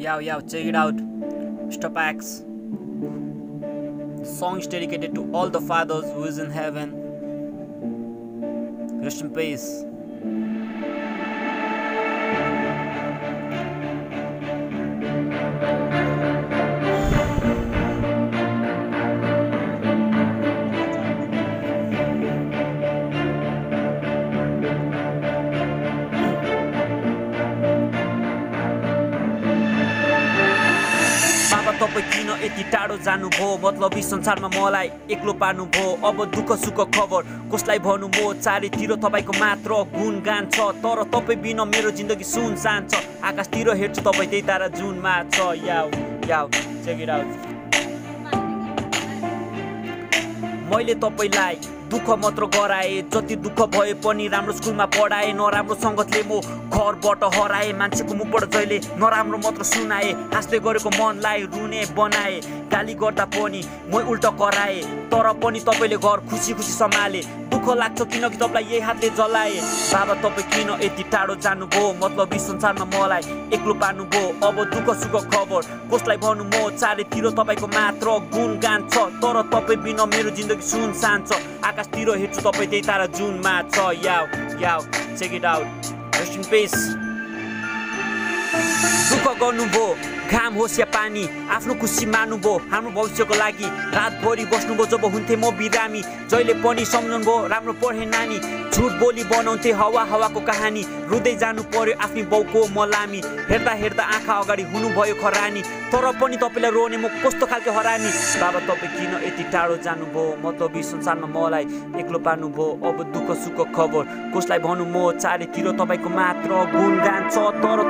yo, check it out. Mr. Pax. Song is dedicated to all the fathers who is in heaven. Rest in peace. तपाईँ किन यति टाढो जानुभयो मतलब संसारमा मलाई एक्लो पार्नुभयो अब दुःख सुख खबर कसलाई भन्नु म? चारैतिर तपाईँको मात्र गुणगान छ तर तपाईँ बिना मेरो जिन्दगी सुनसान छ। आकाशतिर हेर्छु तपाईँ त्यही तारा जुनमा छ। याउ याउ मैले तपाईँलाई दुःख मात्र गराएँ जति दुःख भए पनि राम्रो स्कुलमा पढाएँ नराम्रो सङ्गतले म घरबाट हराएँ मान्छेको मुखबाट जहिले नराम्रो मात्र सुनाएँ हाँस्दै गरेको मनलाई रुने बनाएँ गाली गर्दा पनि म उल्टा कराएँ तर पनि तपाईँले घर खुसी खुसी सम्हाले। दुःख लाग्छ किनकि तपाईँलाई यही हातले जलाएँ। बाबा तपाईँ किन यति टाढो जानुभयो? मतलब यस संसारमा मलाई एक्लो पार्नुभयो। अब दुःख सुख खबर। कसलाई भन्नु? म चारैतिर तपाईँको मात्र गुणगान छ। तर तपाईँ बिना मेरो जिन्दगी सुनसान छ। आकाशतिर हेर्छु तपाईँ त्यही तारा जुनमा छ। याउ याउ check it out rest in peace दुःख गर्नुभयो। घाम होस् या पानी आफ्नो खुसी मान्नुभयो। हाम्रो भविष्यको लागि रातभरि बस्नुभयो। जब हुन्थे म बिरामी जहिले पनि सम्झाउनुभयो राम्रो पढे नानी झुट बोली बनाउँथे हावा हावाको कहानी। रुँदै जानु पर्यो आफ्नै बाउको मलामी। हेर्दा हेर्दा आँखा अगाडि हुनुभयो खरानी। तर पनि तपाईँलाई रोने म कस्तो खालको हरानी बाबा तपाईँ किन यति टाढो जानुभयो? मतलब संसारमा मलाई एक्लो पार्नुभयो। अब दुःख सुख खबर कसलाई भनौँ म चारैतिर तपाईँको मात्र गुणगान छ तर